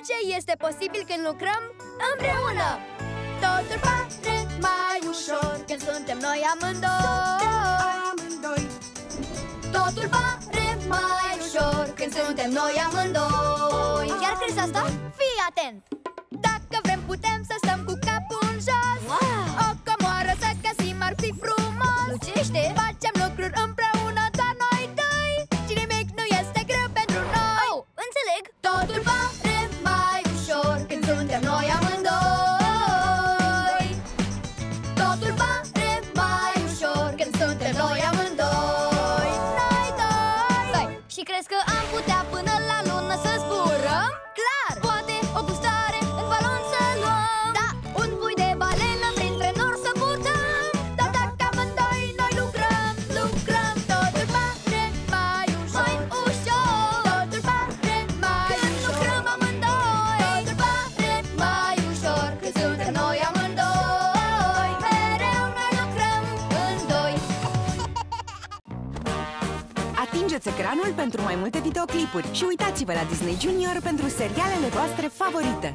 Orice este posibil când lucrăm împreună Totul pare mai ușor când suntem noi amândoi Totul pare mai ușor când suntem noi amândoi Chiar crezi asta? Fii atent! Dacă vrem putem să stăm cu capul în jos wow! O comoară să găsim ar fi frumos Lucește! Facem lucruri împreună doar noi doi Și nimic nu este greu pentru noi Oh, înțeleg! Totul pare mai ușor când suntem noi amândoi. Totul pare mai ușor când suntem noi amândoi. Noi doi. Stai, și crezi că am putea până la lună Atingeți ecranul pentru mai multe videoclipuri și uitați-vă la Disney Junior pentru serialele voastre favorite.